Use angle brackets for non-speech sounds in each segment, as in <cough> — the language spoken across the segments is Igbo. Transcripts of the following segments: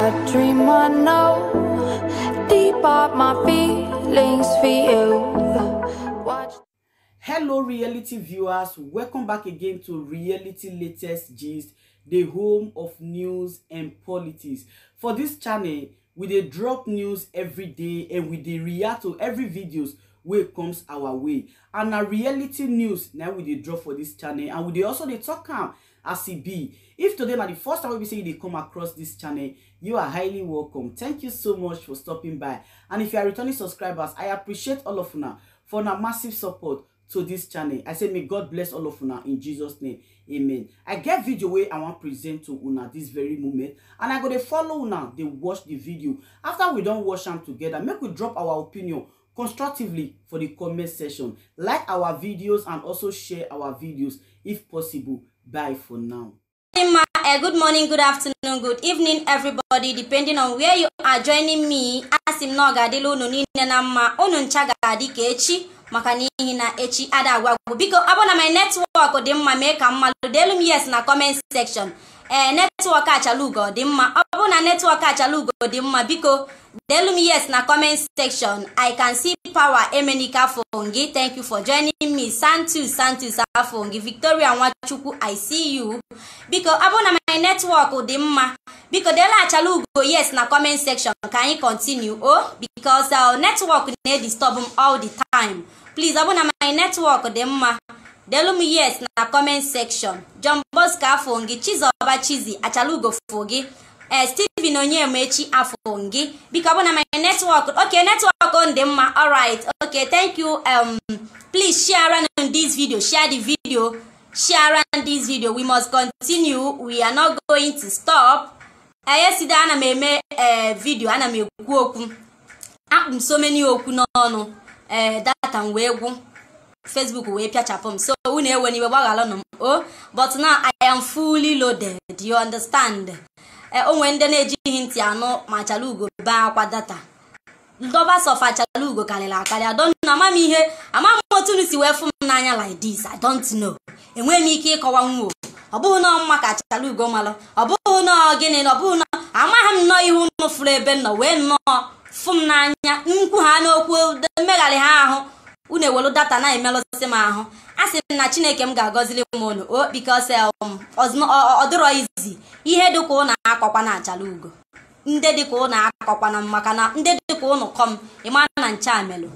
A dream I know, deep up my feelings for you. Watch. Hello, reality viewers. Welcome back again to Reality Latest Gist, the home of news and politics. For this channel, we dey drop news every day and we dey react to every videos wey comes our way. And na reality news na we dey drop for this channel and we dey also dey talk am as e be. If today na the first time be say you dey come across this channel, you are highly welcome. Thank you so much for stopping by. And if you are returning subscribers, I appreciate all of una for una massive support to this channel. I say may god bless all of una in jesus name. Amen. I get video wey i wan present to una this very moment and i go dey follow una dey watch the video. After we don watch am together make we drop our opinion constructively for the comment section. Like our videos and also share our videos if possible. Bye for now Uh, good morning, good afternoon, good evening, everybody, depending on where you are joining me. Asị na ọ ga-adịla unu niile na mma, unu ncha ga-adị ka echi maka n'ihi na echi ada agwagwu. Biko, ọ bụ na my network dị mma mee ka mmalụ deelu m yes na comment section. Ee, netwọk achalugo dị mma. Ọ bụ na netwọk achalugo dị mma, biko deelu m yes na comment section. I can see power emenika fongi. Thank you for joining me. Santus Santus afongi. Victoria Nwachukwu, I see you. biko abụ na my network dị mma biko delachala ugo yes na comment section ka anyị continue o because uh, network na-edisturb m all the time please ọ bụ na my network dị mma delu m yes na comment section John Bosco afọ gị Chizoba Chizi achala ugo fụ gị ee Stephen Onyemaechi afọ gị biko ọ bụ na my network. Okay network dị mma alright okay thank you. Um please share this video. Share the video. Share this video. We must continue. We are not going to stop. Yesterday ana m eme video. Ana m ekwu okwu. Akpụ m so many okwu n'ọnụ data m wee gwụ facebook wee pịachapụ m so unu ewe n'iwe gbaghalụnụ m o but now i am fully loaded. You understand? Ee o nwere ndị na-ejighị ntị anụ ma chala ugo bee akwa data. Lovers of achalugo karịrị akarị. Adon ama m ihe ama m otu unu si wee fụ m n'anya like this know. Enweghị m ike ịkọwa nwa ọ bụghị na mma ka achalugo malụ. Ọ bụghị na gịnị na ọ bụghị na amaghị m nnọọ ihe unu fụrụ ebe nọ wee nnọọ fụ m n'anya. Nkwu ha n'okwu mmegharị ha ahụ. Unu ewelu data na-emelụsị m ahụ. A sị m na chineke m ga-agọziri m unu o bikos ọ dịrọ izi. Ihe dịka ụnụ akọkwa na achalugo ndị dịka ụnụ akọkwana m maka na ndị dịka ụnụ kọm ịma na ncha melụ.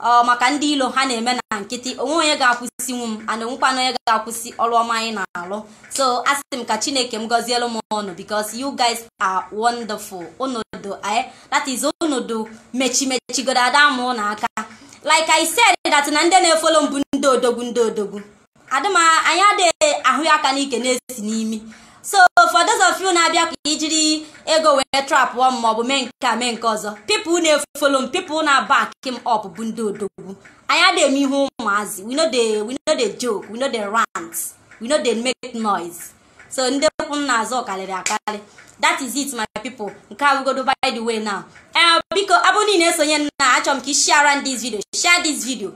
Ọ maka ndị ilo ha na-eme na nkịtị onwe onye ga-akwụsịnwu m ana onwekwana onye ga-akwụsị ọrụ ọma anyị na-alụ. So asị m ka chineke m gọzielu m ọnụ because you guys are wonderful. Unodo that is unodo mechimechigodo ada mụ na aka. Like i said that na ndị na-efolo mbụ ndị odogwu ndị odogwu. Adịma anyị adịghị ahụ aka n'ike na-esi n'imi. So for those of you na-abịa ka ijiri ego wee trapụọ m maọbụ mee nke a mee nke ọzọ. People na-efolo m people na-back m up bụ ndị odogwu. Anyị adịghị eme ihe ụmụazị. We no joke we no rant. We no make noise. So ndị kwụ m na-azụ karịrị akarị that is it my people. Nke abụgodo by the way now. Ee biko abụ niile esonye na achọrọ m ka ị share this video. Share this video.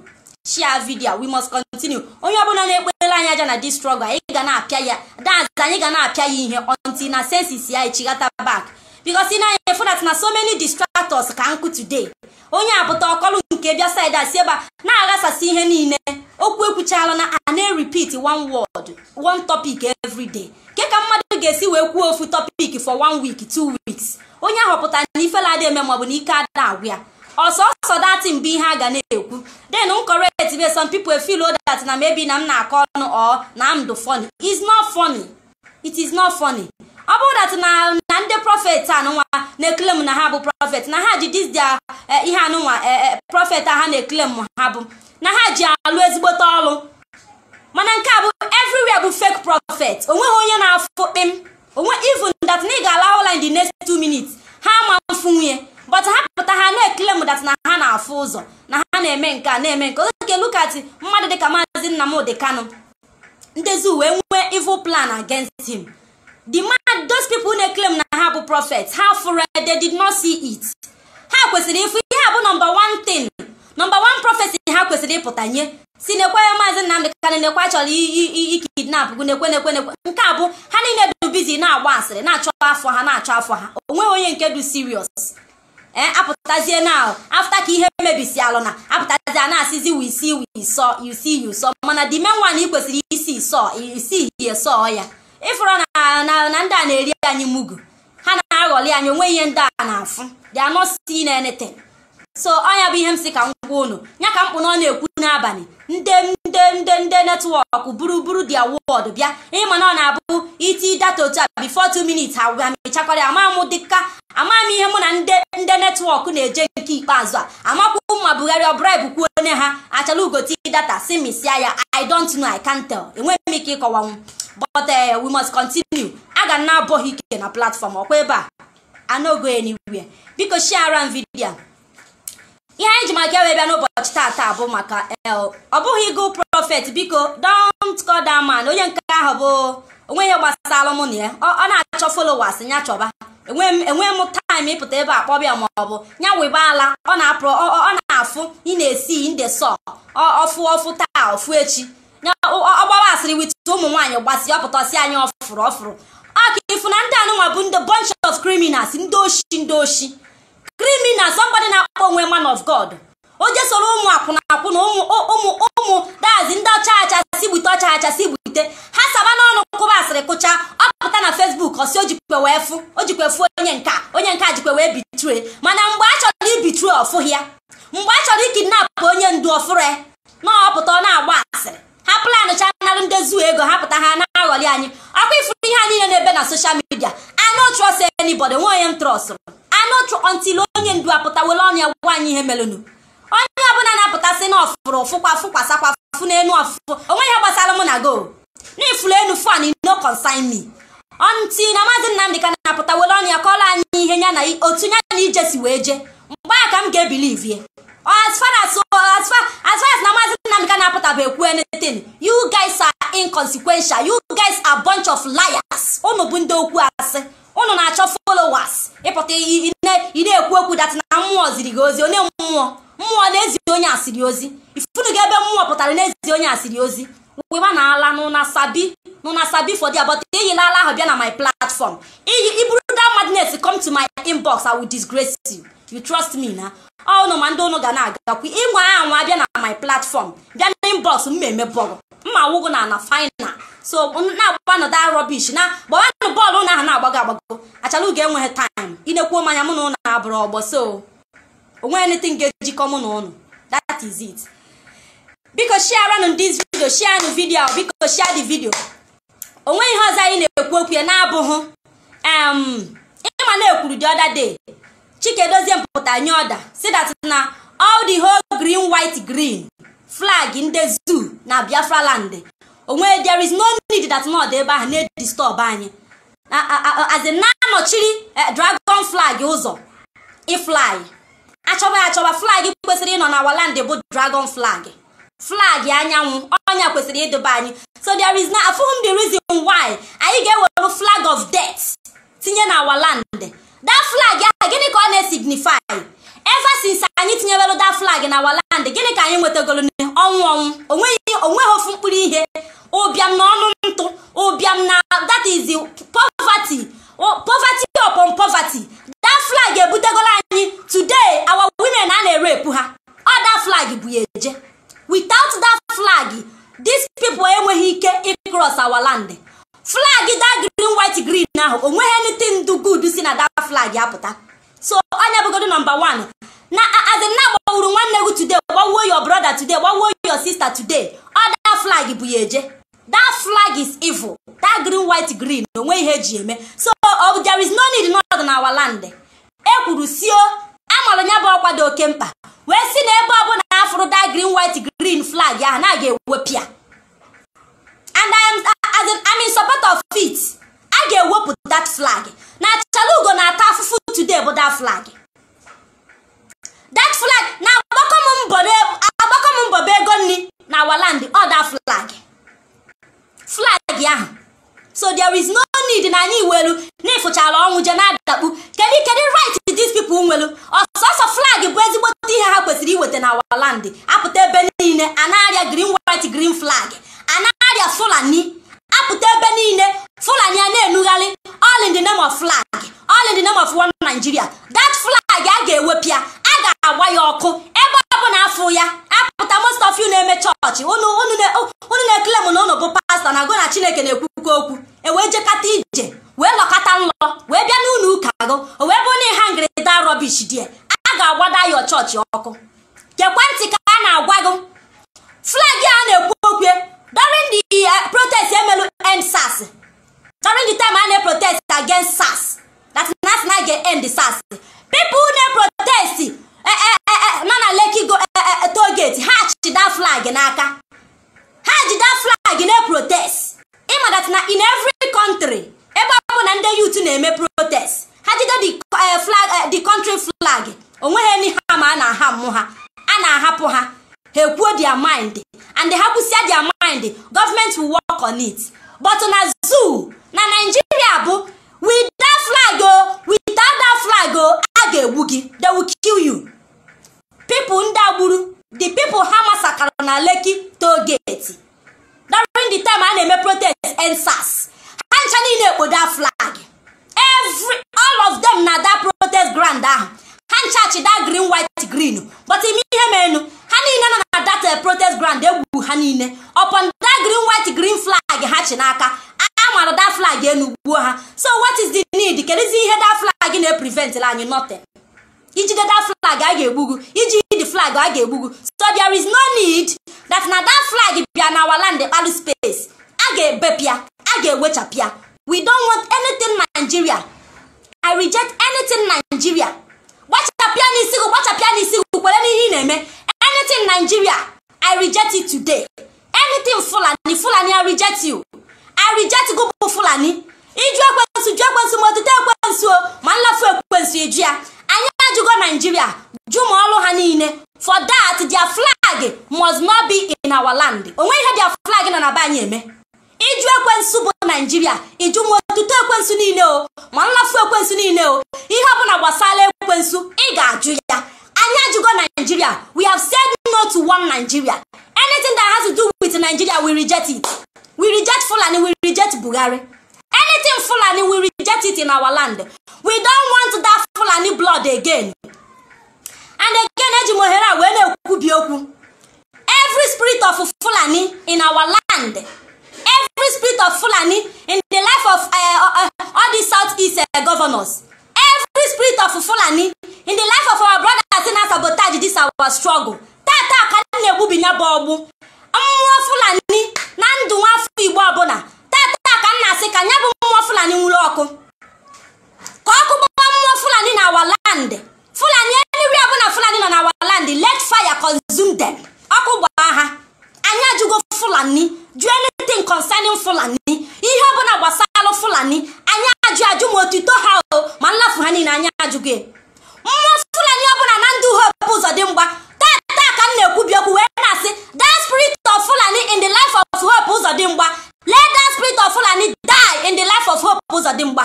Share video. We must continue. Onye ọbụla na-ekpere anyị aja na this struggle anyị ga na-apịa ya. Daz anyị ga na-apịa ya ihe until na senses ya echighata back. Because ị na-anya efu na so many distractors ka nkụ today. Onye apụta ọkọlụ nke bịa side a si ebe a na-aghasasị ihe niile. Okwu ekwuchala na a na-repeat one word one topic every day. Ke ka mmadụ ga-esi wee kwuo ofu topic for one week two weeks? Onye ahọpụtara na ifela adị eme maọbụ na ike ada agwụ ya. Ọsọsọ dati mgbe ihe a ga na-ekwu. Then correct be some people feel that na maybe na m na-akọ ọnụ or na m do it's not funny. It is not funny. Ọ bụrụ that na na ndị prọfet anụnwa na-eklem na ha bụ prọfet na ha ji dis dia ihe anụnwa prọfet ha na-eklem ha bụ na ha ji alụ ezigbote ọrụ mana nke a bụ everywhere bụ fake prophet. Onweghị onye na-afụ kpim onwe even that na ị ga-ala ụla in the next two minutes ha ma mfu nwunye. But ha pụta ha na-eklem dat na ha na-afụ ụzọ na ha na-eme nke a na-eme nke oke lukati mmadụ dịka maazị Nnamdi Kanu? Ndezi uwe nwee evil plan against him. The man those people na-eklem na ha bụ prophet ha fụrụ they did not see it. Ha kwesịrị ịfụ ihe a bụ nọmba one thing. Nọmba one prophecy ha kwesịrị ịpụta nye. Si na-ekweghị maazị maazị nnamdị kanụ nekwa chọrọ ikidnap gụ nekwe nekwe nekwe. Nke a bụ ha niile dị bizi na-agba asịrị na-achọ afọ ha na-achọ afọ ha. Onweghị onye nke dị serious. Ee apụtazie na afta ka ihe mebisi alụ na apụtazie a na-asịzi wisi wisọ yusi yusọ mana dime nwaanyị ị kwesịrị isi sọ isi ihe sọọ ya. Ịfụrụ na na na ndị a na-eri anyị mugu. Ha na-aghọli anyị onwe ihe ndị a na-afụ. They are not seeing anything. So ọnya bụ ihe m si ka m gwa unu. Ya ka mkpụ na ọ na-ekwu n'abalị nde nde nde nde netwọk buru buru dia wọd bịa. Ịma na ọ na-abụ iti data otu a bifo 2 minutes gwa mechakwara ya ama m dịka ama m ihe mụ na nde nde netwọk na-eje nke ikpeazụ a. Amakwu mma bugharị ọbribe kwuo onye ha achala ugoti data si misia ya i don't know i can't enweghị m ike ịkọwanwu. But uh, we must continue. Ga na abụghị ike na platform ọkwa ebe a. Anogo anywhere. Biko share m vidio ihe anyị ji maka ewe bịa n'ụbọchị taata bụ maka ọ bụghị ịgụ prọfet biko don't call man. Onye nke ahụ bụ onwe ihe gbasara mụ ya. Ọ na-achọ followers ya chọba. Enwe m taịm ịpụta ebe a kpọbịa ma ọ bụ ya weba ala. Ọ na-apụ ọ na-afụ ị na-esi ndị sọ. Ọfụ ọfụ taa ọfụ echi. Ọgbawa asịrị wit ụmụ nwaanyị gbasi ọpụtasị anyị ọfụrụ ọfụrụ aka ifu na ndị anụnwa bụ ndị bunch of criminals ndị oshi ndị oshi. Criminal somebody na-akpọ onwe man of god. O jesoro ụmụ akwụna akwụna ụmụ ụmụ dazi ndị ọcha acha si gbute ọcha acha si gbute ha saba n'ọnụ kụba asịrị kụcha ọ pụta na fesbuk ọsi ojikwe wee fụ ojikwe fụ onye nka onye nka jikwe wee bitue mana mgbe a chọrọ ibitue ọfụghị ya. Mgbe a chọrọ ikidnap onye ndu ọfụrụ na ọpụta ọ na-agba asịrị. Ha plan chanalụ ndị zu ego ha pụta ha na-aghọli anyị. Ọkwa ifuru ihe a niile na-ebe na soshal midia ano trọst anybody nwe onye m trọstụrụ anọtụ until onye ndu apụta were ọnụ ya gwa anyị ihe melụnụ. Onye ọbụla na-apụtasị na ọfụrụ fụkwa fụkwasakwa fụ n'enu ọfụfụ. Onwe ihe gbasara mụ na go. Na ifuru enu fan no consign me. Ọntị na maazị nnamdị ka na-apụta were ọnụ ya kọrọ anyị ihe ya na otu ya na ije si wee jee. Mgbe a ka m ga-ebiliv ye as far na maazị nnamdị ka na-apụta bụ ekwu anything. You guys are inconsequential. You guys are bunch of liars. Unu bụ ndị okwu asị. Unu na-achọ followers. Ịpụta ị na-ekwu okwu dat na mmụọ ziri gị ozi. Onye mmụọ? Mmụọ na-ezi onye asịrị ozi. Ifunu gị ebe mmụọ pụtara na-ezi onye asịrị ozi weba na ala nụna sabi nụna sabi for dia but iyila ala ahụ bịa na my platform. Iyi iburu that madness come to my inbox i will disgrace you. You trust me na? Ọnụ ma ndị ụnụ ga na-agakwu ịnwa anwa bịa na my platform. Bịa na inbox m eme bọgụ mma wụgụ na na final. So na-agbanụ da na gbawanụ bọọlụ ụnụ ahụ na-agbago agbago. Achala ugo enweghị taịm inekwuo mmanya mụ na ụnụ na-abụrụ ọgbọ so onwe anything ga-ejikọ mụ na ụnụ. That is it. Biko sharanụ this video share nụ video. Biko share the video. Onwe ihe ọzọ anyị na-ekwu okwu ya na-abụghị em ịma na-ekwuru the other day. Chike dozie mpụta nye ọda si that na all the whole green white green flag ndị zoo na biafra land onwe there is no need that nọd ebe ahụ na-edistọb anyị. As in na-anọchiri dragon flag ụzọ ifly achọba achọba flag kwesịrị ịnọ na waland bụ dragon flag. Flag anyanwụ ọnya kwesịrị ịdịba anyị. So there is na afụghị m the reason why anyị ga-ewere flag of death tinye na waland that flag ahụ gịnị ka ọ na-esignify ever since anyị tinyewere that flag na waland gịnị ka anyị nwetagoro ọnwụ ọnwụ. Onweghị o nweghị ofu mkpụrụ ihe. Ụbịam na ọnụ ntụ ụbịam na that is poverty. Poverty upon poverty that flag ebutegoro anyị today our women a na-erepu ha ọ that flag bụ ya eje without that flag these people enweghị ike ịcross our land flag that green white green ahụ o nweghị anything do good si na that flag apụta so number one. Na azin na agbawuru nwanne gị today gbawuo your brother today gbawuo your sister today. That flag bụ ya eje. That flag is evil. That green white green onwe ihe eji eme. So there is no need n'ọdụ na our land. Ekwuru sio amalụ ya bụ ọkwa dị oke mkpa. Wee si na ebe ọbụla afụrụ that green white green flag ahụ na ga-ewepịa and I am as in, I'm in support of it. A ga-ewepụ that flag. Na chalugo na-ata afụfụ today bụ that flag. that flag. Na agbakọ m mbọbe ego nri na our land. Other flag. Flag ahụ. So there is no need na anyị welu na ịfụchara ọnwụ je na-adakpu kedu kedu right these people nwelu? Ọsọsọ flag bụ ezigbote ihe ha kwesịrị iweta na our apụta ebe niile anarịa green white green flag. Anarịa fulani. Apụta ebe niile fulani a na-enugharị. All in the name of flag. Naijiria that flag a ga-ewepịa a ga-agba ya ọkụ ebe ọ bụ na afụ ya. Apụta most of you na-eme chọọchị unu na-ekele m na unu bụ pastọ na agụ na chineke na-ekwukwa okwu. E wee jekata ije. Wee lọkata nlọ. Wee bịa n'ụlọ ụka gụ. O wee bụrụ na ịha ngịrịda rọbish die a ga-agbada ya chọọchị ọkụ. Gekwe ntị ka a na-agwa gị flag a na-ekwu okwu during the protest emelu endsars during the time a na-protest against sars. That na na ga-end sars. Nigeria. Anything that has to do with Nigeria we reject it. We reject Fulani we reject Buhari. Anything Fulani we reject it in our land. We don't want that Fulani blood again. And again eji m ohere a wee na-ekwubi okwu every spirit of Fulani in our land. Every spirit of Fulani in the life of uh, uh, all the southeast uh, governors. Every spirit of Fulani in the life of our brothers na sabotage this our struggle ka na-egbubinye bụ ọgbụ. Mmụọ Fulani na ndụ nwafọ Igbo ọbụla. Tata ka m na-asị ka nya bụ mmụọ Fulani nwụrụ ọkụ. Ka ọkụ gbaa mmụọ Fulani na our land. Fulani eniri ọbụla Fulani nọ na our land let fire consume them. Ọkụ gbaa ha. Anyị ajụgo Fulani jụ anything concerning Fulani. Ihe ọbụla gbasara Fulani anyị ajụ ajụ ma otito ha o ma nlafu ha niile anyị ajụghị mmụọ Fulani ọbụla na ndụ hope ụzọ dị mgba. Tata ka m na-ekwubi okwu wee na-asị that spirit of Fulani in the life of hope ụzọ dị mgba. Let that spirit of Fulani die in the life of hope ụzọ dị mgba.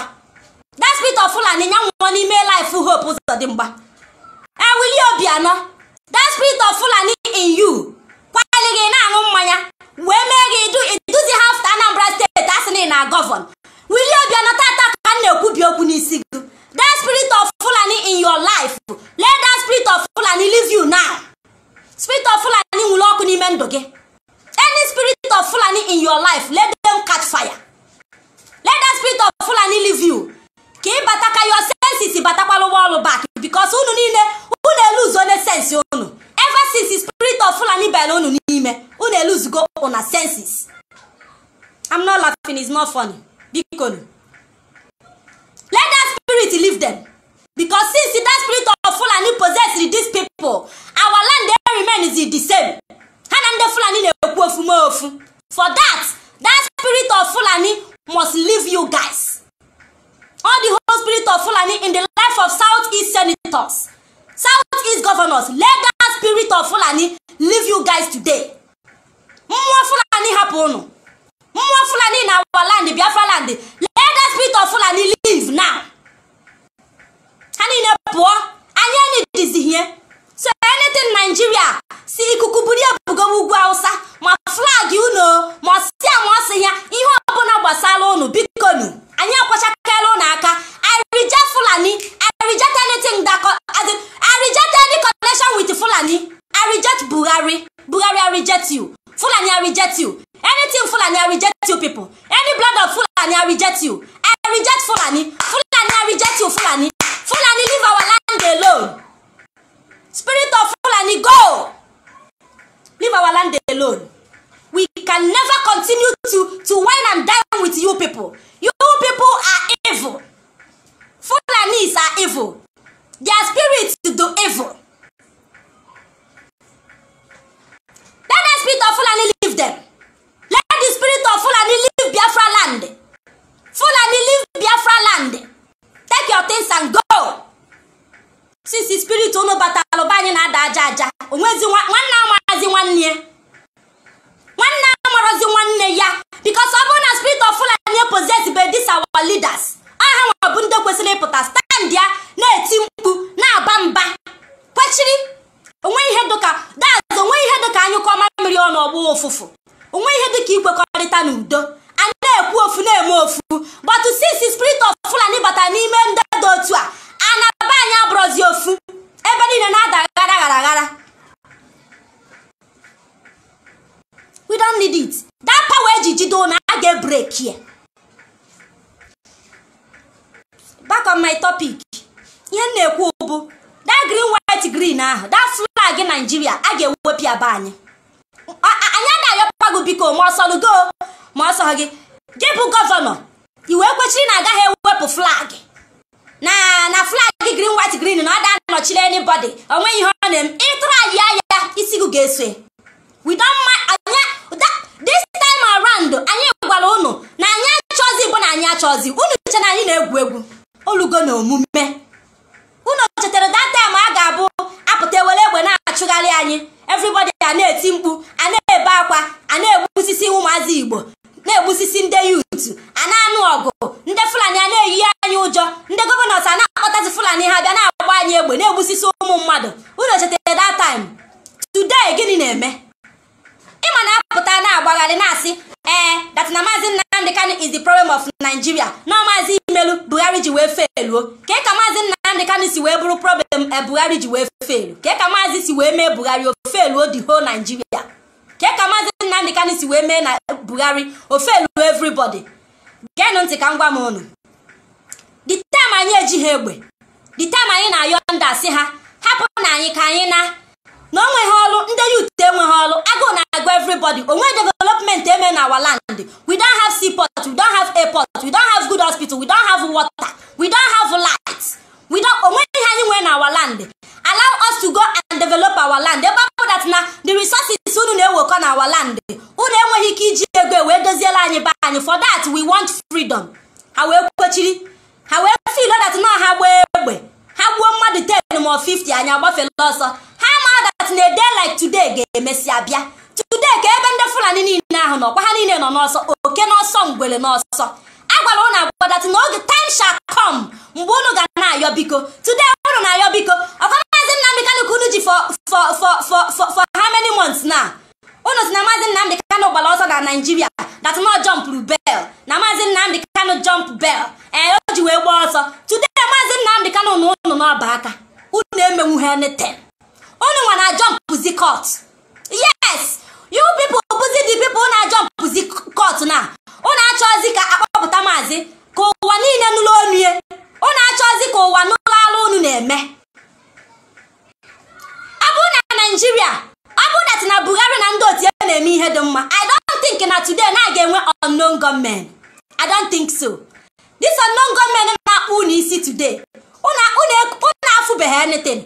That spirit of Fulani nya nwụọ n'ime life hope ụzọ dị mgba. Ewili obi anọ. That spirit of Fulani in you. Kwali gị na-aṅụ mmanya. Wee mee gị iduzi ha afta Anambra steeti asị na ị na gọvanọ wili obi anọ tata ka m na-ekwubi okwu n'isi gị. That spirit of Fulani in your life. Let that spirit of Fulani leave you now. Spirit of Fulani nwụrụ ọkụ n'ime ndụ gị any spirit of Fulani in your life let them catch fire. Let that spirit of Fulani leave you. Ka ị bata ka your senses batakwala ụgbọ ọrụ back. Because unu niile unu eluzo ne sense unu. Ever since spirit of Fulani bere unu n'ime unu eluzugo una senses. I'm not laughing it's not funny. Biko let that spirit leave them kúrò for that that spirit of Fulani must leave you guys. All the whole spirit of Fulani in the life of south east senators south east governors let that spirit of Fulani leave you guys today. Mmụọ Fulani hapụ unu mmụọ Fulani na our land Biafra land let that spirit of Fulani leave now. Ha niile pụọ anyị enyi dizi ihe so anything nigeria si ikuku buru ya bugo ugwu hausa ma flag unu ma ọsị ya ma ọsị ya ihe ọbụla gbasara unu bikonu anyị akwachakala unu aka i reject fulani i reject anything that i reject any connection with fulani i reject buhari buhari i reject you fulani i reject you anything fulani i reject you people any blood of fulani i reject you i reject fulani fulani i reject you fulani fulani leave our land alone Spirit of Fulani, go. Leave our land alone. We can never continue to, to wine and dine with you people. You people are evil. Fulanis are evil. Their spirits do evil. Let the spirit of Fulani leave them. Let the spirit of Fulani leave Biafra land. Fulani leave Biafra land. Take your things and go. Since spirit unu batalụ be anyị na-ada aja aja onwezi nwa- kanu si wee bụrụ problem e buhari ji wee felu ka ka maazị si wee mee buhari o feluo the whole nigeria. Maazị nnamdị kanu si wee mee na buhari o feluo everybody. Geenụ ntị ka m gwa m unu. The time anyị ejighị egbe the time anyị na-ayọ ndị asị ha hapụ na anyị ka anyị na na o nweghị ọrụ ndị yut enweghị ọrụ agụụ na-agụ everybody. Onwe development eme na our land. We don't have seaport we don't have airport we don't have good hospital we don't have water we don't have light. We don't o nweghị ihe anyị nwee na our land. Allow us to go and develop our land. Ebe ọ bụ that na the resources unu na-ewekọ na our land unu enweghị ike iji ego wee doziela anyị be anyị. For that we want freedom. Ha wee kwechiri ha wee feel that na ha gbaa egbe. Ha gbuo mmadụ 10 ma ọ 50 anyị agbafela ọsọ. Ha ma that na day like today ga-emesịa bịa today ka ebe ndị fulani niile ahụ nọ kwa ha niile nọ n'ọsọ oke n'ọsọ ngwere n'ọsọ. A gwara ụnụ agwa that na oge time mgbe unu ga na-ayọ biko today unu na-ayọ biko ọkwa maazị nnamdị kanụ ka ji for how many months na? Unu si na maazị nnamdị kanụ gbara ọsọ na naijiria that na ọ jọmpụrụ bel na maazị nnamdị kanụ jump bel ee o ji wee gbaa ọsọ. Today maazị nnamdị kanụ na unu n'ọba aka. Unu emenwu ha anything. Unu nwa na jọmpụzi court. Yes! You people bụzi the people na jọmpụzi court na. Unu achọzi ka akpọpụta maazị ka ụwa niile nụrụ onue unu achọzi ka ụwa nụrụ alụ unu na-eme. Ọ bụrụ na naijiria ọ dat na buhari na ndị otu ya na-eme ihe dị mma i don't think na today na a ga-enwe unknown government. I don't think so. This unknown government na-akpụ unu isi today. Unu unu afụbeghị anything.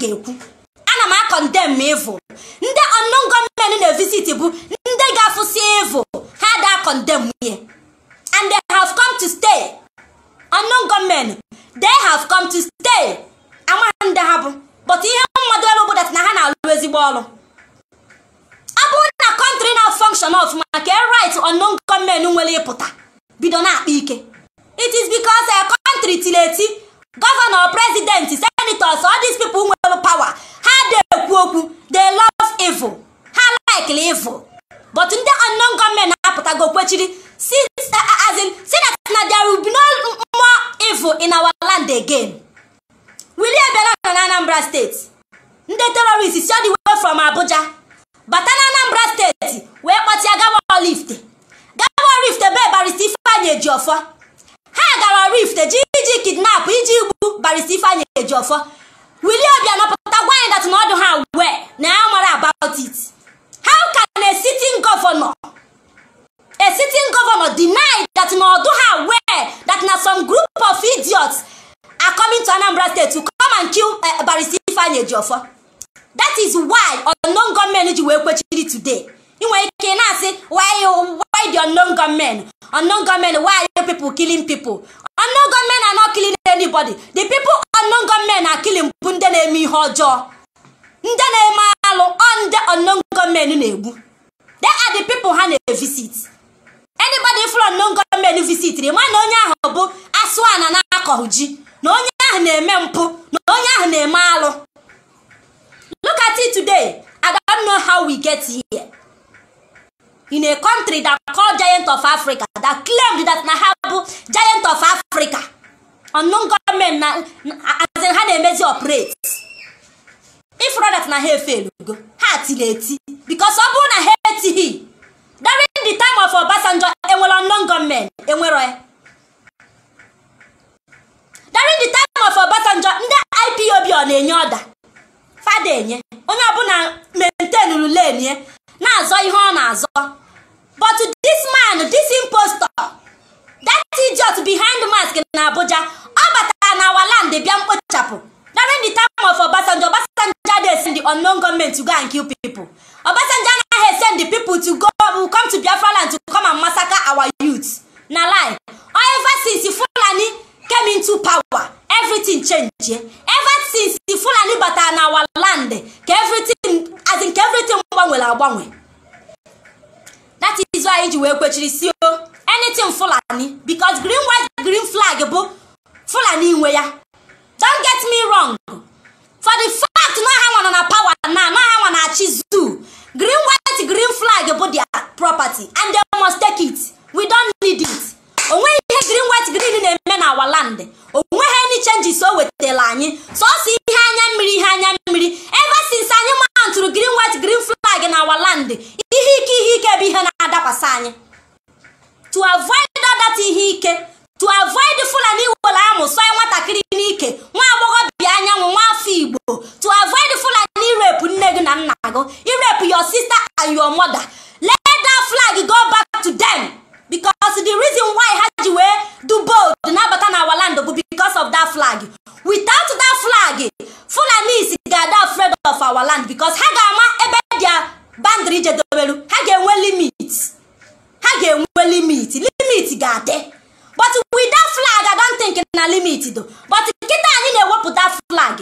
Ga-ekwu. Ana m akọndem evil ndị unknown government na-visit bụ ndị ga-afụsi evil ha da condemn ihe and they have come to stay. Unknown government they have come to stay. Amaghị ndị ha bụ but ihe mmadụ ọrụ bụ dat na ha na-alụ ezigbo ọrụ. Ọ bụrụ na kọntrị na function ọfụma ka right unknown government nwere ịpụta. Bido na-akpa ike. It is because a country tiri gọvanọ president senators all these people nwere power ha na-ekwu okwu they love evil ha like evil. But ndị unknown gọọmenti na-apụtago kwechiri si that na there will be no more evil in our land again. Willie Obiano nọ na Anambra steeti ndị terrorist si all the way from Abuja. Bata na Anambra steeti wee kpọtịa gawa Rift gawa Rift ebe Barrister Ifeanyi Ejiofor. Ha gara Rift ji iji kidnap iji igbu Barrister Ifeanyi Ejiofor. Willie Obiano pụta gwa anyị that na ọdụ ha wee na ya mara about it. How can a sitting governor a sitting governor deny that na ọdụ ha wee that na some group of idiots are coming to Anambra State to come and kill uh, Barrister Ifeanyi Ejiofor. That is why unknown government ji wee kwechiri today inwe ike na-asị why the unknown government? Unknown government why are people killing people? Unknown government are not killing anybody. The people unknown government are killing bụ ndị na-eme ihe ọjọọ. Ndị na-eme alụ ndị unknown government na-egbu. They are the people ha na-evisit anybody from unknown government visitiri ma na onye ahụ bụ asụ ana na-akọghị ji na onye ahụ na-eme mpụ na onye ahụ na-eme alụ. Look at it today. I don't know how we get here. In a country that called giant of africa that claimed that na ha bụ giant of africa unknown government na as ha na-emezi operate. Ifụrụ that na ha efelugo ha tiri eti. Because ọ bụrụ na ha etighị during the time of obasanjo enwere unknown government enwere ya during the time of obasanjo ndị ipob ọ na-enye ọda fada enye. Onye ọbụla maintain lenie na-azọ ihe ọ na-azọ. But this man this impostor that idiot behind mask na abuja ọ batara na our land bịa mkpochapụ. During the time of obasanjo obasanjo dey send the unknown government to go and kill people. Obasanjo anaghị send the people to go come to biafra land to come and massacre our youth na lie. Ever since fulani came into power everything change ever since fulani batara na our land ka everything as in ka everything gbanwere agbanwe that is why anyị ji wee kwechiri si o anything fulani because green white green flag bụ fulani nwe ya. Don't get me wrong. For the fact na ha nọ na power na na ha nwa na-achị green white green flag bụ their property and they must take it. We don't need it o nweghị ihe green white green na-eme na our land. Onweghị any changes o wetara anyị. Sọsọ ihe anya mmiri ihe anya mmiri. Ever since anyị mantụrụ green white green flag na our land ihe ike ihe ike bụ ihe na-adakwasị anyị. To avoid that ihe ike to avoid fulani were amụ sọọ nwatakịrị n'ike nwa agbọghọbịa anyanwụ nwa afọ igbo. To avoid fulani irep nne gị na nna gị. Irep your sister and your mother. Let that flag go because the reason why ha ji wee do bold nabata na our land bụ because of that flag. Without that flag fulanis ga-ada afraid of our land. Because ha ga-ama ebe dia bandri jedobelu ha ga-enwe limit. Ha ga-enwe limit. Limit ga-adị but without flag i don't think na limit do but nkịta anyị na-ewepụta flag.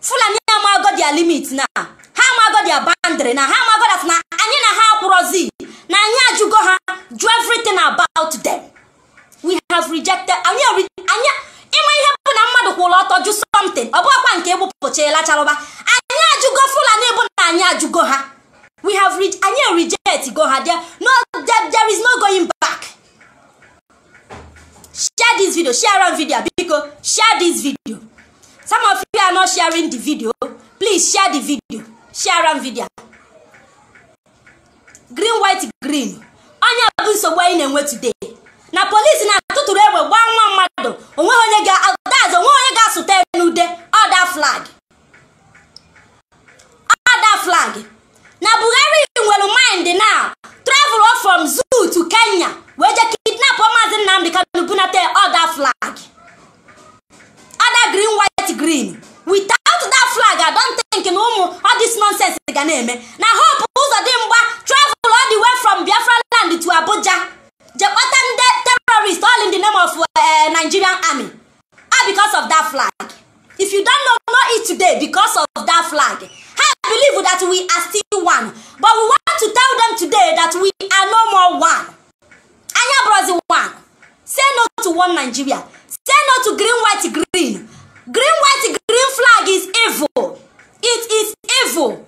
Fulani amago dia limit na ha amago dia bandri na ha amago that na anyị na ha akwụrọzi na anyị ajụgo ha jụ everything about them. We have rejected anyị ịma ihe bụ na mmadụ kwụrụ ọtọ jụ something. Ọ bụghịkwa nke egbupụchela charụba anyị ajụgo fulani bụ na anyị ajụgo ha. We have re anyị reject go ha. There no there, there is no going back. Share this video. Share am video biko. Share this video. Some of you are not sharing the video please share the video. Share am video. Green white green. Onye bụ nsogbu anyị na-enwe today. Na polisi na-atụtụrụ egbe gbaa nwa mmadụ o nweghị onye ga-adaz o nweghị onye ga-asụta n'ude ọda flag. Ọda flag. Na buhari nwere mind na travel from zoo to kenya. Wee je kidnap maazị nnamdị kanu bunata ọda flag. Ọda green white green. Think na ụmụ all this nonsense ga na-eme. Na hope ụzọ dị mgba travel all the way from biafra land to abuja. Je kpọta ndị terrorist all in the name of uh, nigerian army. All because of that flag. If you don't know know it today because of that flag. Ha believe that we are still one. But we want to tell them today that we are no more one. Anya brozi one. Say no to one nigeria. Say no to green white green. Green white green flag is evil it is evil.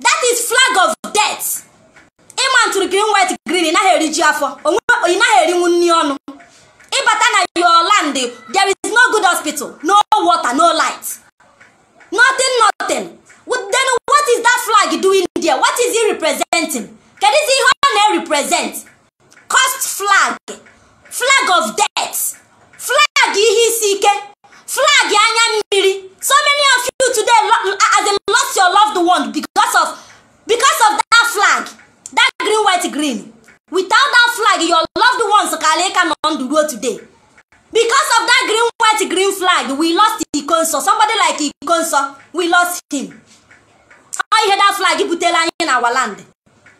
That is flag of death. Ịma ntụrụ green white green ị naghị eriji afọ. Ị naghị erinwu nri ọnụ. Ịbata na your land there is no good hospital no water no light. Nothing nothing. Then what is that flag doing there? What is it representing? Kedụzi ihe ọ na-represent cost flag. Flag of death. Flag ihe isi ike flag anya mmiri. So many of you today as in lost your loved one because of because of that flag. That green white green. Without that flag your loved ones kalika nọ ndụ ruo today. Because of that green white green flag we lost ikonso. Somebody like ikonso we lost him. Ọ ihe that flag butere anyị na our land.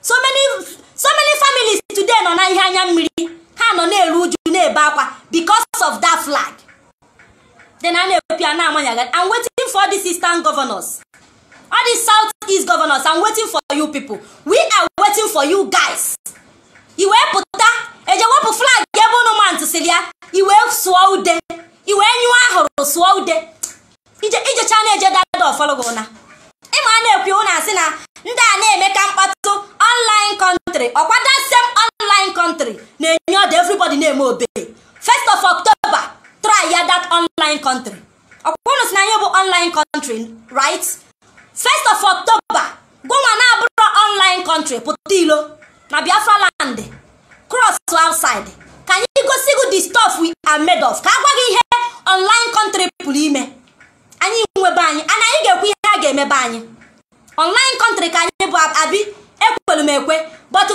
So many so many families today nọ na ihe anya mmiri. Ha nọ na-eru uju na-ebe akwa because of that flag then a na-ewepụ ya i'm waiting for these eastern governors. All these south east governors i'm waiting for you people. We are waiting for you guys. Iwe pụta eje wepụ flag ebe ụnụ mantụsịrị ya iwe sụọ ude. Iwe nyụọ ahụrụ sụọ ude. Ijecha na-eje dada ọfọlọgụ na ịma a na-ekwu ụnụ asị na ndị a na-eme ka mkpatụ online country ọkwada sem online country na-enye everybody na-eme obe. First of october try ya that online country. Ọkwụkwọ si na anyị bụ online country right? First of october gụnwa na-abụrụ online country pụta ilo na biafra land cross to outside. Ka anyị gosi gị the stuff we are made of. Ka agwa gị ihe online country pụrụ ime. Anyị nwebe anyị ana anyị ga-ekwu ihe a ga-emebe anyị. Online country ka anyị bụ abi ekwelu m ekwe but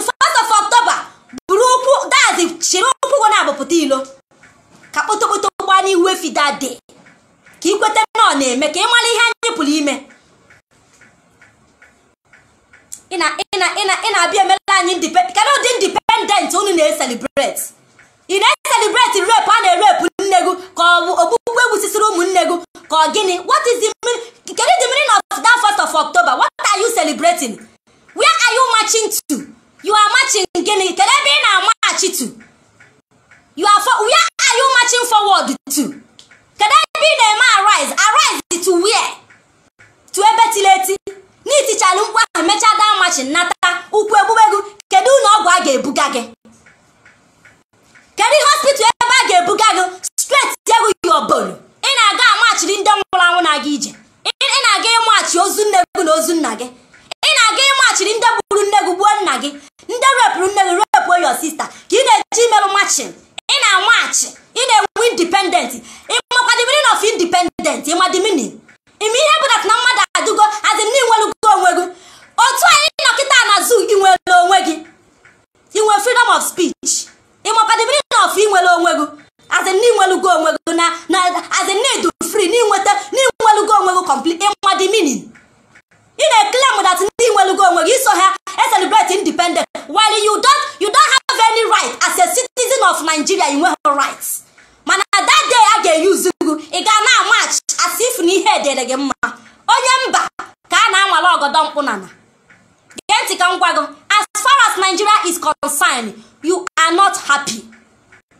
gee ntị ka m gwa gị as far as Nigeria is concerned you are not happy.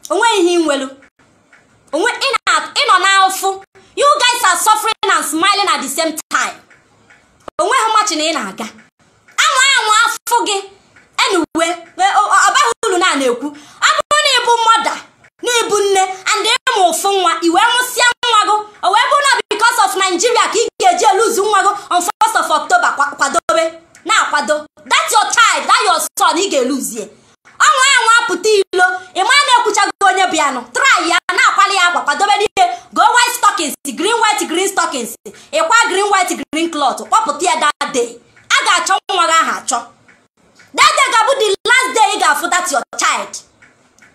Onweghị ihe nwelu. Onwe ị na- ị nọ n'afụ you guys are suffering and smiling at the same time. Onweghị machi na ị na-aga? Anwa anwa afụ gị. Enuwe ọbaghị uru na na-ekwu ọ bụrụ na ịbụ mọda na ịbụ nne and ịmụ ụfụ nwa i wee mụsịa nwa gị o wee bụrụ na because of Nigeria ka ị ga-eji eluzu nwa gị on 1st of October kwa- kwadobe na-akwado. That your child. That your son. Ị ga-eluzie ọnwa anwa apụta ilo. Ịma na-ekwuchago onye bịanụ try ya na-akwali ya akwa kwadobe n'ihe. Go white stockings. Green white green stockings. Ịkwa green white green cloth. Kpọpụta ya that a ga-achọ nwa gị ahụ achọ. That ga-abụ the last day ị ga-afụ that your child.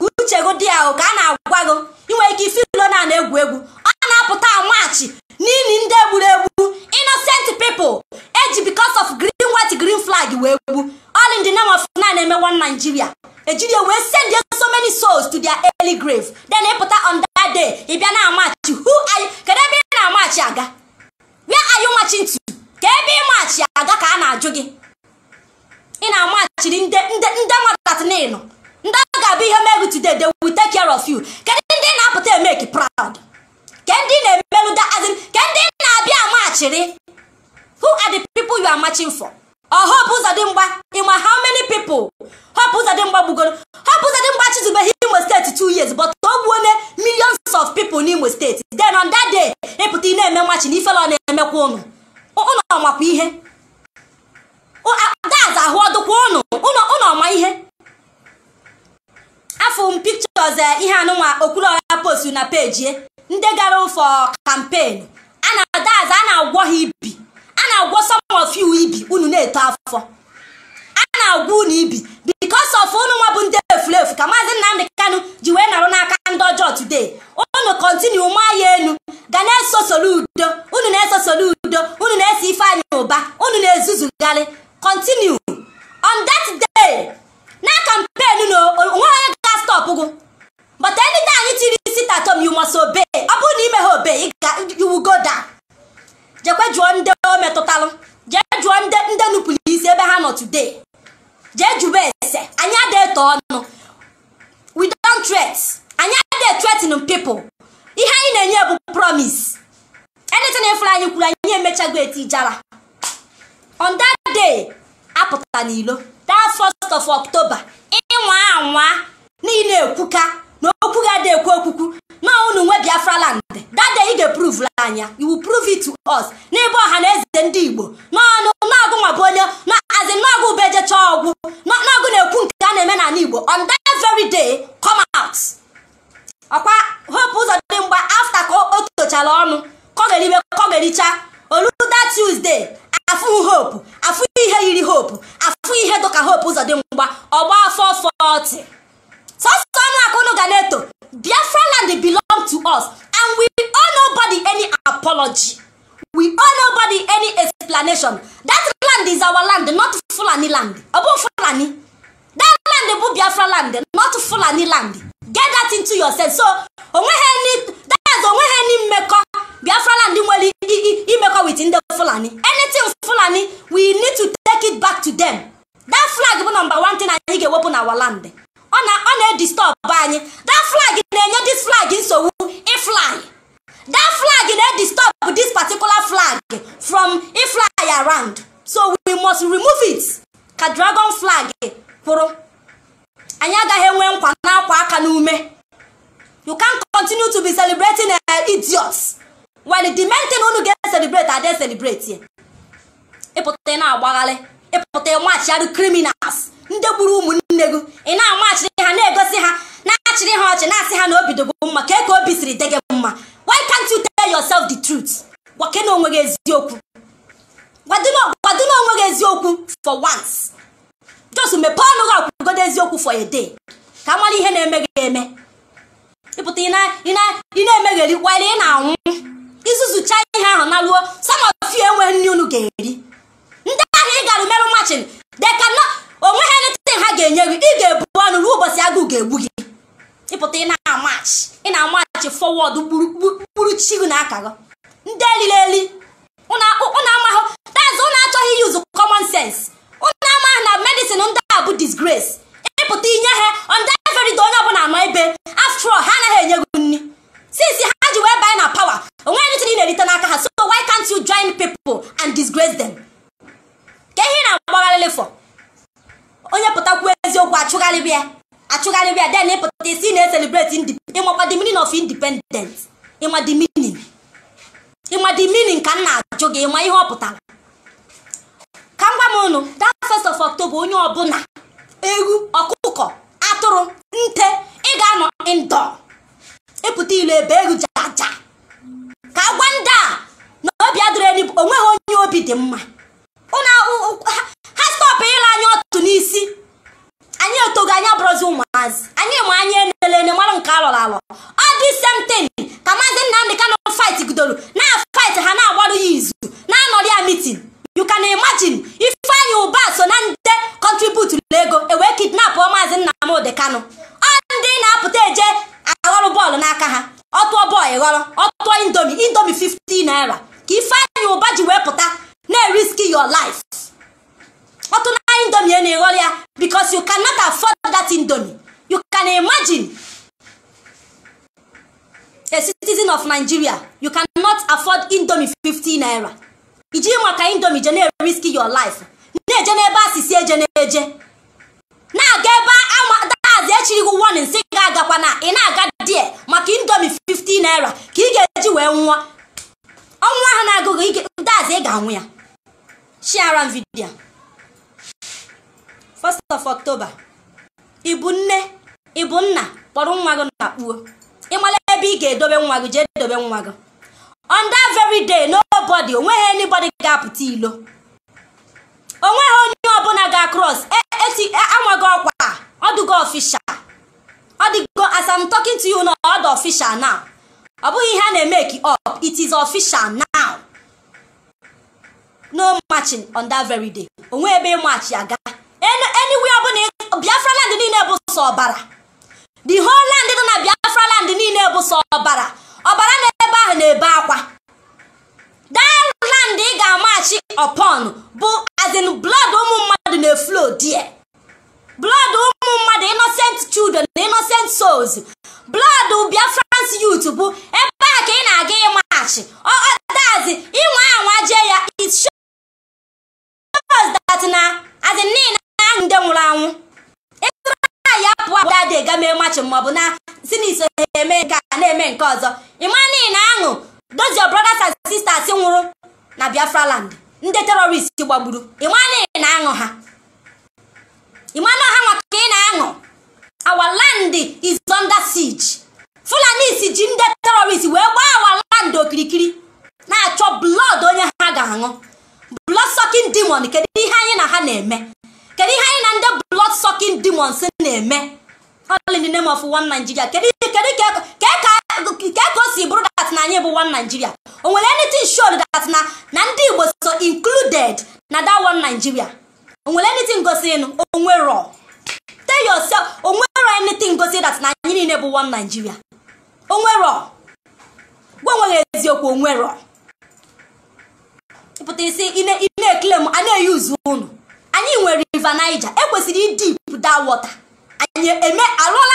Uche gị dị ahụ ka a na-agwa gị. Inwe ike ife ilo na na-egwu egwu. Ọ na-apụta amachi n'ili ndị egburu egbu. Innocent people. Eji because of green white green flag wee gbu all in the name of na na-eme one Nigeria. Ya wee send so many souls to their early grave. Then ịpụta on that day. Ị na amachi who are you? Kedu ebe ị na-amachi aga? Where are you marching to? Ka ebe ị machi aga ka a na-ajụ gị? Ị na-amachiri ndị ndị ndị ọ ga-abụ ihe megu today they will take care of you. Kedu ndị na-apụta emeki proud? Ke ndị ị na-emelụ da azin ke ndị na-abịa amachiri who are the people you are marching for? Or hope ụzọdịmgba ịma how many people? Hope ụzọdịmgba gbugoro hope ụzọdịmgba chizubeghị imo steeti two years but o gbuone millions of people n'imo steeti then on that day ịpụta ị na-eme machi na ifela ọ na-emekwa ụnụ ụnụ ọmakwa ihe. Gaz ahụ ọdụkwa ụnụ ụnụ ọma ihe. Afọ m pictures eh, ihe anụnwa okwuluọra post na peji ya, ndị gara ụfọ campaign. A na-ada aza a na-agwọ ha ibi. Na-agwọ some of ibi unu na-eto afọ. A na-agwọ unu ibi because of unu nwa bụ ndị efulefu ka maazị Nnamdị Kanụ ji wee narụ n'aka ndị ọjọọ today. Unu kontinu maa ya enu ga na-eso soludo unu na-eso soludo unu na-eso ifeanyị ụba unu na-ezuzugharị kontinu on that day na campaign na onwe onye ga-stop gụ. But anytime anyị tiri isi tatom you must obey. Ọ bụrụ na ime ha obey you will jekwe jụọ ndị o metụtalụ. Jee jụọ ndị ndị nupụrụ isi ebe ha nọ today. Jee jụba ese. Anyị eto ọnụ. We don't anyị ada threatening people. Ihe anyị na-enye bụ promise. Anything ifuru anyị kwuru anyị emechago eti jara. On that day apụtara n'ilo. That first of october ịnwa anwa niile ekwuka. Na okwu ada ekwu okwukwu na unu nwe biafra land day ị ga-eprove anya. Will prove it to us. N'ebe ọha na eze ndị igbo n'ọnụ n'ọgụ nwa bụ onye azị n'ọgụ bụ ejecha ọgwụ n'ọgụ na-ekwu nke a na-eme n'ala igbo. On that very day come out. Ọkwa hope ụzọ dị mgba afta ka o tochara ọnụ kọgeribe kọgericha oluda tuesday afụ hope afụ ihe yiri hope afụ ihe dụka hope ụzọ dị mgba. Ọgba afọ 40 unu ga na-eto biafra land belong to us. And we owe nobody any apology. We owe nobody any explanation. That land is our land not fulani land. Bụ fulani. That land bụ biafra land not fulani land. Get that into yourself so onweghị any that's onweghị any mmekọ biafra land nwere imekọ with ndị fulani. Anything fulani we need to take it back to them. That flag bụ number one thing anyị ga-ewepụ na our land ọ na ọ na-edistọb anyị. That flag na-enye this flag nsogbu ifly that flag na-edistọb this particular flag from ifly around. So we must remove it. Ka dragon flag kwụrụ anyị agaghị enwe nkwa na-akwa aka n'ume. You can continue to be celebrating uh, idiots. While the main thing unu ga-celebrate ade celebrate ịpụta na-agbagharị ịpụta ịmachịarụ criminals ndị gburu ụmụnne gị ị na-amachiri ha na-egosi ha na-achịrị ha ọchị na-asị ha na obi dịgo mma ka ka obi siri dị gị mma. Why can't you tell yourself the truth? Gwake na onwe gị eziokwu. Gwado na onwe eziokwu for once. Just mepee ọnụ gị akwụgodo eziokwu for a day. Ka amara ihe na-eme gị eme. Ịpụta ị na- ị na- ị na-emegheri were ị na-anwụ. Izuzucha ihe ahụ na ruo some of you enweghị nri unu ga-eri. Ndị ahụ ị gara merụ machin dekana o nweghị anything ha ga-enye gị. Ị ga-ebu ọnụ ruo ụbọchị agụụ ga-egbu gị. Ịpụta ị na-amach ị na-amach fọwọd gburu chi gị n'aka gị. Ndị eliri eli ụnụ amahụ dazụ ụnụ achọghị yuzu common sense. Ụnụ amaghị na medicine ndị a bụ disgrace. Ịpụta inye ha onda very onye ọbụla nọ ebe after ha anaghị enye gị nri. Since ha ji wee banye na power o nweghị anything ị na-erite n'aka ha. So why can't you join people and disgrace them? Ka ihe ị pụtakwu eziokwu achụgharịbịa achụgharịbịa then ịpụta isi na-eselebrate ịmakwa the meaning of independence. Ịma the meaning? Ịma the meaning ka m na-ajụ gị ịma ihe ọ pụtara ka m gwa m unu that first of October onye ọbụla ewu ọkụkọ atụrụ nte ị ga-anọ indoor ịpụta ilo ebe egwu jaja. Ka agwa ndị a na obi adịrị eni o nweghị onye obi dị mma. Ha stọpụ ịla anya ọtụ n'isi. Anyị etogo anya bụrụzi ụmụazị. Anyị ma anyị enelene mara nke alọrọ alọ. Ọ dị semtin ka maazị Nnamdị Kanụ fight gidoro na fight ha na-agbarụ ya izu na-anọrị ya mitin you can imagine Ifeanyi Uba so na nde contribute ego ewee kidnapụ maazị Nnamdị Kanụ ọ ndị na-apụta eje aghọrọ bọọlụ n'aka ha. Ọtụọ bọọlụ ịghọrọ ọtụọ indomi indomi 50 naira. Ka Ifeanyi Uba ji wee pụta na-eriski your life. Ọtụ na indomie na-eghọrọ ya because you cannot afford that indomie. You can imagine. A citizen of nigeria you cannot afford indomie 50 naira. Iji maka indomie je na-eriski your life. Na-eje n'ebe asịsị eje na-eje na-aga ebe daazị echirighị warning si ga agakwa na ị na-aga die maka indomie 50 naira ka ị ga-eji wee nwụọ. Ọnwụ ahụ na-agụghị daazị ị ga-anwụ ya. Share vidio first of october ịbụ nne ịbụ nna kpọrọ nwa gị na kpuo. Ịmala ebe ị ga-edobe nwa gị jee dobe nwa gị. On that very day nobody o nweghị anybody ga-apụta ilo. Onweghị onye ọbụla ga cross eti anwaghị ọkwa? Ọdụgo official. Ọdịgo as I'm talking to you now ọdụ official now. Ọ bụghị ihe a na-emeki up it is official now. No marching on that very day. Onwe ebe ịmachi aga anywhere ọbụla biafra land niile bụ sọ ọbara. The whole land dị na biafra land niile bụ sọ ọbara. Ọbara na ebe ahụ na-ebe akwa. That ị ga-amachi upon bụ as in blood ụmụ mmadụ na-eflow there. Blood ụmụ mmadụ innocent children innocent souls. Blood biafrans youth bụ ebe a ka ị na-aga ịmachi. Dazi inwe anwa jee ya it shows that na as in niile ahụ ndị nwụrụ anwụ. Ịtụrụ ya pụọ abụọ adị ega mee machi maọbụ na si n'iso eme nke a na-eme nke ọzọ. Ịma niile aṅụ your brothers and sisters nwụrụ na biafra land. Ndị terrorist gbagburu. Ịma ha? Ịmanụ ha maka ị na-aṅụ? Our land is under siege. Fulani ji ndị terrorist wee gbaa our land okirikiri na-achọ blood onye ha ga-aṅụ. Blood sucking demon kedu ihe anyị na ha na-eme? Kedu ihe anyị na ndị blood sucking demons na-eme? In the name of one Nigeria. Ka o si bụrụ that na anyị bụ one Nigeria? O nwere anything showed that na na ndị Igbo so included na that one Nigeria? O nwere anything gosi ịnụ onwero tell yourself onwero anything gosi that na anyị niile bụ one Nigeria? Onwero gwa o nweghị eziokwu onwero ịpụta isi ị na-ekele m a na-eyuzu unu. That water anyị eme arụọla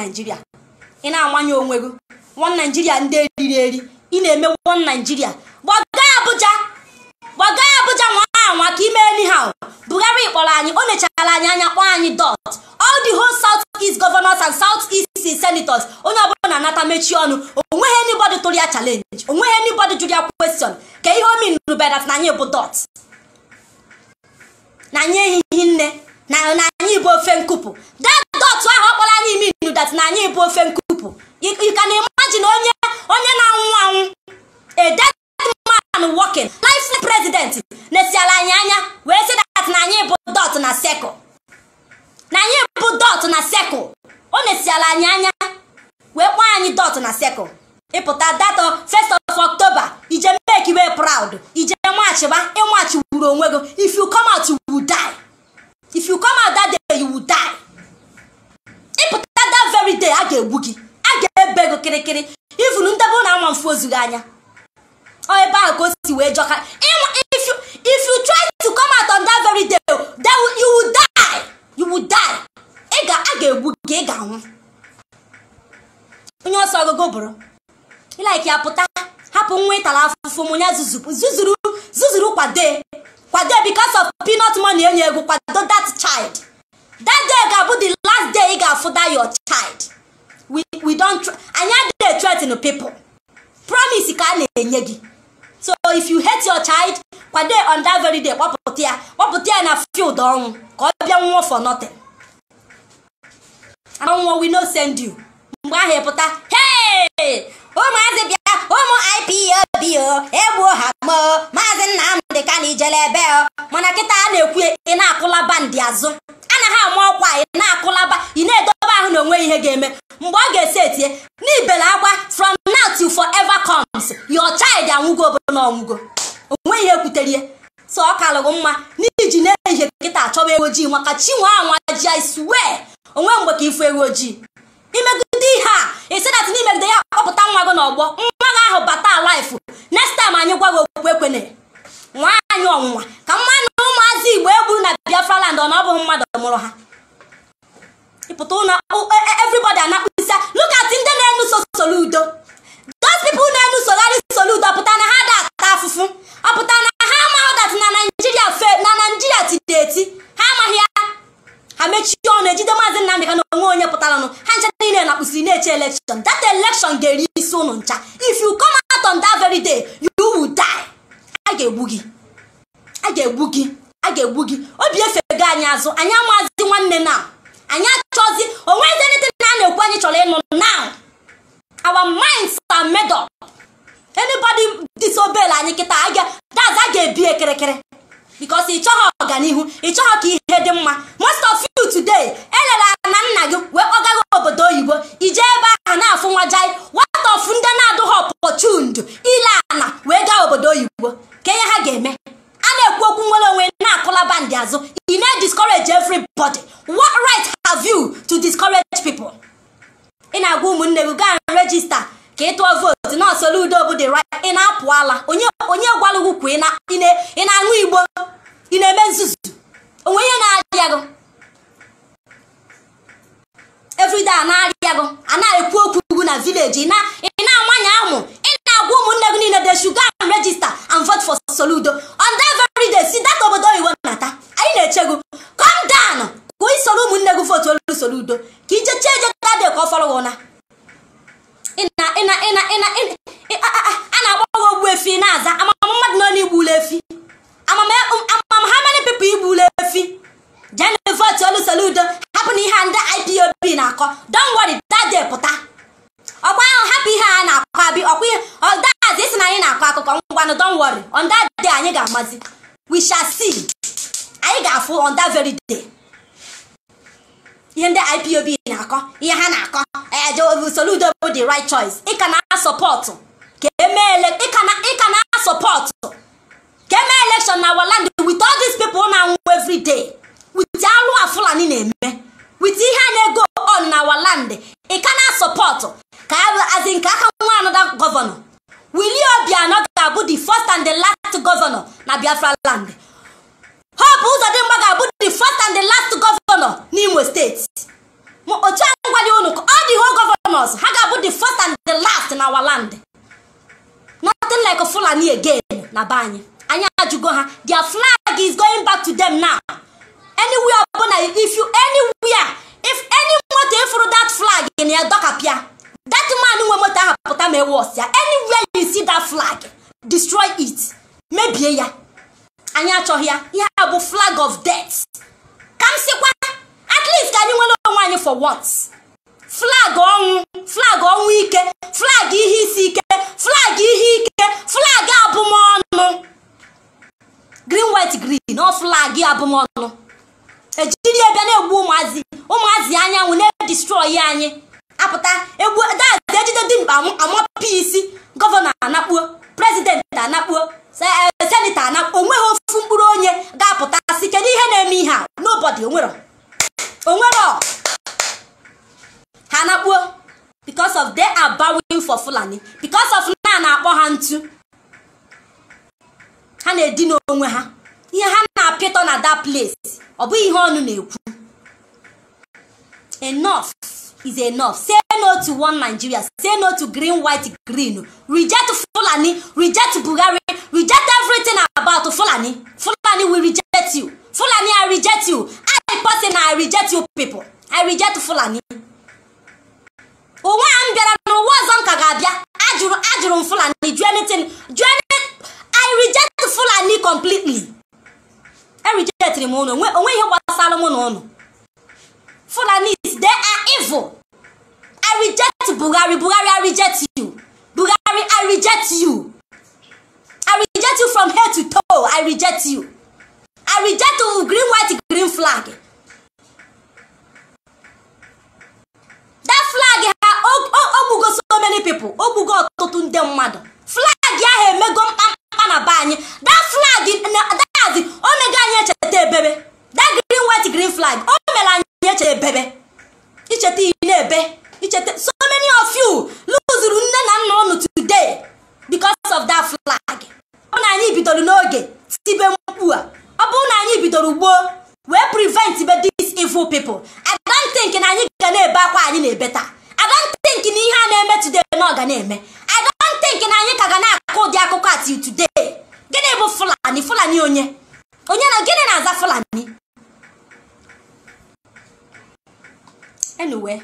anyị ise na one Nigeria. Ị na-amanye onwe gị. One Nigeria ndị eriri eri. Ị na-eme one Nigeria. Gbaga Abuja gbaga Abuja nwa anwa ka ime anyhow. Buhari kpọrọ anyị o nechara anyị anya kpọọ anyị dot. All the whole south east governors and south east senators onye ọbụla na-anata mechie ọnụ o nweghị anybody tụrụ ya challenge o nweghị anybody jụrụ ya question. Ka ihe omi nrubedat na anyị bụ dot. Na anyị ehihie nne na anyị bụ ofe nkụpụ that dot ahụ ọ kpọrọ anyị imi nudat na anyị bụ ofe nkụpụ you can imagine onye onye na-anwụ anwụ a dead man working life president. Anyị anya wee sị dat na anyị bụ dot na sekụl na anyị bụ dot na sekụl ọ na-esiala anyị anya wee kpọọ anyị dot na sekụl ịpụta dato first of october ije make me proud. Ije machiba ịmachigburu onwe gị. If you come out you will die. If you come out that day you will die. Ịpụta that very day a ga-egbu gị a ga-ebe gị kịrịkịrị even ndebe na ama mfu ozu gị anya. Ebe ahụ ka o si wee jọka if you try to come out on that very day then you will die you will die. Ị ga a ga-egbu gị ị ga-anwụ. Onye ọsọ ọgụgụ bụrụ ilaiki ya pụta hapụ nwa ịtara afụfụ mụ ya zuzuru zuzuru kwade kwade because of peanut money enye ego kwado that child. That day ga-abụ the that your child. We we don't anyị adịghị threaten people. Promise ka a na-enye gị. So if you hate your child kwade on that very day kpọpụta ya. Kpọpụta ya na field ọnwụ ka ọ bịa nwụọ for nothing. Ọnwụ we no send you. Mgbe ahụ ịpụta ụmụazị bịa ụmụ IPOB egbuo ha mo maazị Nnamdị ka na ijele ebe mana kịta a na-ekwu ị na-akụla bandị azụ. Anaghị ama ọkwa ị na-akụlaba ị na-edobe ahụ na onwe ihe ga-eme. Mgbe ọ ga-esi etie n'ibele agba from now till forever comes your child anwụgo obodo na ọnwụgo onwe ihe kwuterie so ọ kalụghị mma n'iji na-ehihie kịta achọba ewu ojii maka chinwe anwa ji iswe onwe mgbe ka ifu ewu ojii. Imegide ihe a isi dat n'imegide ya kpọpụta nwa gị n'ọgbọ nwa gị ahụ bata life. Next time anyị gwa gị okwu ekwene. Nwa anyị ọnwụnwa. Ka mma na ụmụazị igbo egburu na biafra land ọ na ọ bụghị mmadụ mụrụ ha. Ịpụta ụlọ everybody anakpụsịa look at ndị na-enuso soludo those people na-enusogharị soludo pụta na ha afụfụ? Ọ pụtara na ha amaghị dat na naijiria fe na naijiria tiri eti? Ha amaghị ya? Ha mechie ọnụ ejide maazị nnamdị ka na onwe onye pụtara nụ. Ha ncha niile na kpụsiri na-eche elekshon that election ga-eri isi ụnụ ncha. If you come out on that very day you will die. A ga-egbu gị. A ga-egbu gị. A ga-egbu gị. Obi anyị azụ. Anyị amazi nwanne na anyị achọzi. Onwezi anything na a na-ekwu anyị chọrọ ịnụ now. Our minds are made up. Anybody disobel anyị kịta daz a ga-ebi ekirikiri because ị chọghị ọganihu. Ị chọghị ka ihe dị mma. Most of you n'Imo steeti otu a ngwali unu all the whole governors ha ga-abụ the first and the last na our land. Nothing like Fulani again na be anyị. Anyị ajụgo ha their flag is going back to them now. Anywhere ọbụla if you anywhere if any moto ịfụrụ that flag na ya dọkapịa. That man nwe moto ahụ pụta ma ewos ya. Anywhere you see that flag destroy it. Mebie ya. Anyị achọghị ya. Ihe a bụ flag of death. Ka m sikwa at least ka anyị nwere onwe anyị for once flag ọnwụ flag ọnwụ ike flag ihe isi ike flag ihe ike flag abụmọnụ. Green white green ọ flag abụmọnụ. Ejiri ebe na-egbu ụmụazị ụmụazị anyanwụ na-edestroy anyị. Apụta egbu dazi ejide dimkpa amapụ isi gọvanọ anakpuo prezidenti anakpuo seneta anakpuo o nweghị ofu mkpụrụ onye ga-apụta sị kedu ihe na-eme ihe a? N'obodo onwero onwero ha anakpuo. Because of they are bowing for Fulani. Because of na na-akpọ ha ntu. Ha na-edina onwe ha. Ihe ha na-apịtọ na that place ọ bụghị ihe ọnụ na-ekwu. Enough is enough. Say no to one nigeria. Say no to green white green. Reject fulani. Reject buhari. Reject everything about fulani. Fulani will reject you fulani i reject you. I person i reject you people. I reject fulani. Onwe a m bịara n'ụwa ọzọ m ka ga-abịa. Ajụrụ ajụrụ m fulani. Jụ anything? Jụ i reject fulani completely. Erejetiri m ụnụ onwe ihe gbasara mụ na ụnụ fulanis they are evil. I reject buhari. Buhari i reject you. Buhari i reject you. I reject you from head to toe. I reject you i reject green white green flag. That flag ha ogbugo so many people. Ogbugo ọtụtụ ndị mmadụ. Flag ahụ emego mkpamkpa na be anyị. That flag dazi omega anyị echeta ebebe. That green white green flag o mere anyị echeta ebebe. Icheta iyi na-ebe icheta so many of you lụzuru nne na nna unu today because of that flag. Ọ na anyị bidoro n'oge tibe mkpu a. ọ bụrụ na anyị bidoro gboo wee prevent be these evil people. Think na anyị ga na-ebe akwa anyị na-ebe taa think na ihe a na-eme today na ọ ga na-eme. Think na anyị ka ga na-akụ ụdị akụkọ ati today. Fulani? Fulani onye? Onye na gịnị na-aza fulani? Anyway.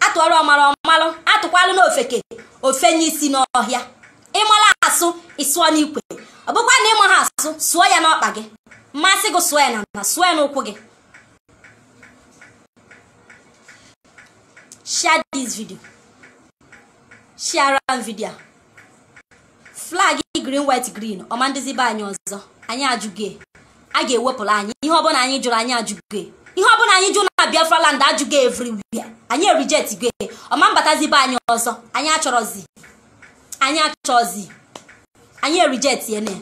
Atụọrọ ọmara ọmalụ atụkwalụ n'ofeke ofenye isi n'ọhịa. Ịmala asụ ịsụọ n'ikwe. Ọ bụkwa na ịma ha asụ sụọ ya n'ọkpa gị. Mmasị gị sụọ ya na na sụọ ya n'ụkwụ gị. Share this video. Share am video. Flag green white green. Ọma ndịzi be anyị ọzọ. Anyị ajụghị a ga-ewepụrụ anyị. Ihe ọbụla anyị jụrụ anyị ajụghị ihe ọbụla anyị jụ na biafra land ajụghị everywhere. Anyị reject gị ọma mbatazi be anyị ọzọ. Anyị achọrọzi. Anyị achọzi anyị reject ene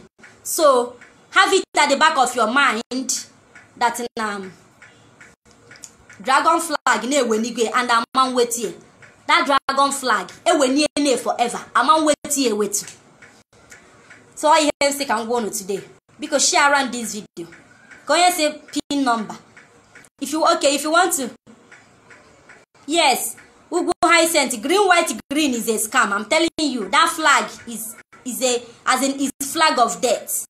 so have it at the back of your mind that na dragon flag na-ewe n'igwe and ama nwetie that dragon flag ewenie ne forever. Ama nwetie ewetu so ihe m sị ka m gwa today. Biko share around this video. Ka onye si pin number. If you okay if you want to. Yes ugwu hyacinth green white green is a scam. I'm telling you that flag is is a as in is flag of death.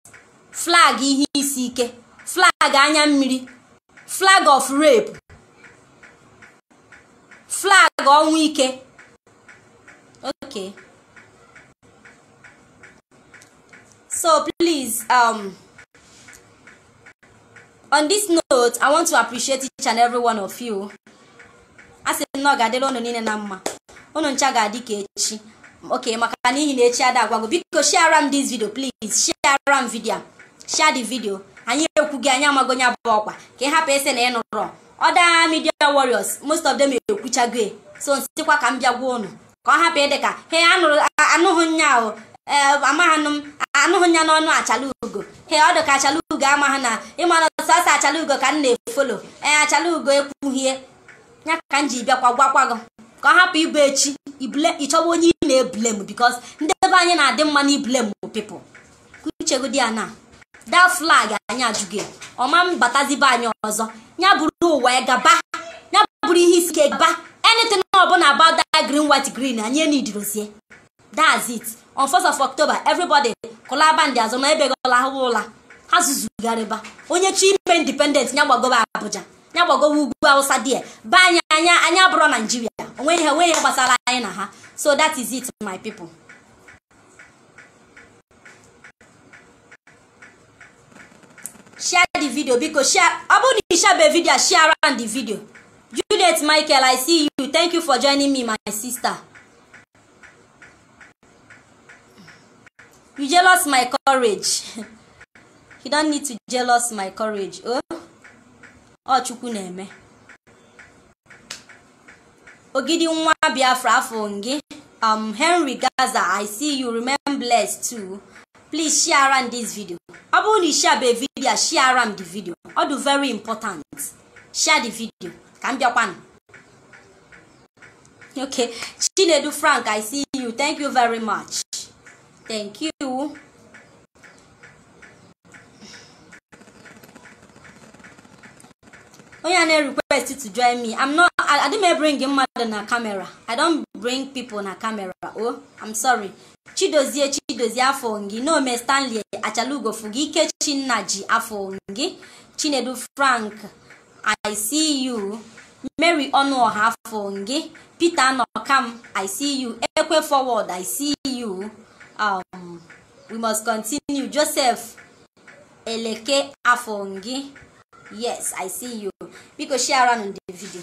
Flag ihe isi ike. Flag anya mmiri. Flag of rape. Flag ọnwụ ike. Okay so please um on this note i want to appreciate each and every one of you a sị m na ọ ga-adịla unu niile na mma. Unu ncha ga-adị ka echi. Ok maka n'ihi na echi ada agwago. Biko share am this video please. Share am video. Share the video. Anyị ekwughị anyị amago onye abụọ ọkwa. Ka ị hapụ ese na ị nụrọ ọda media warriors most of them ekwuchago so nsikwa ka m bịa gwa unu. Ka ọ hapụ ịdị ka he anụghị nya ahụ. M anụghị nya n'ọnụ achala ugo. He ọ dị ka achala ugo amaghị na ịmana sọsọ achala ugo ka m na-efolo ee achala ugo ekwughie ya ka m ji bịakwa gwakwa gị ka ọ hapụ ibu echi ịchọba onye ị na-ebule m bikos ndị ebe anyị na-adị mma na ibule m pipụl uchegodi ya na da flag anyị ajụghị ọma m anyị ọzọ. Ya bụrụ ụwa gaba ya bụrụ ihe isi ike gaba anything ọbụla about that green white green anyị enidirozie that's it. On 1st of october everybody kụlaba azụ na ebegola ahụhụ ụla ha zuzugharịba. Onye chi ime independent ya gbagoba abuja. Ya gbagoba ugwu awụsa die. Be anyị anya anyị abụrụ naijiria onweghị onweghị ihe gbasara anyị na ha. So that is it my people. Share the video biko share ọ bụrụ na ishebe video share around the video. Juliet michael i see you. Thank you for joining me my sister. You jealous my courage. <laughs> You don't need to jealous my courage. Oh ọ chukwu na-eme. Ogidi nwa biafra afọ gị um henry gaza i see you remain blessed too. Please share around this video. Ọ bụrụ na ishebe video share around the video. Ọ dị very important. Share the video ka m bịakwanụ. Okay. Chinedu frank i see you. Thank you very much. Thank you. Onye a na-request to join me. I'm not i didn't bring mmadụ na camera. I don't bring people na camera. Oh i'm sorry. Chidozie chidozie afọ gị nome stanley achalugofu gị ikechi nna ji afọ gị chinedu frank i see you. Mary ọnụọha afọ gị peter anọkam i see you. Ekwe forward i see you. Um, we must continue. Joseph eleke afọ gị yes i see you. Biko share on the video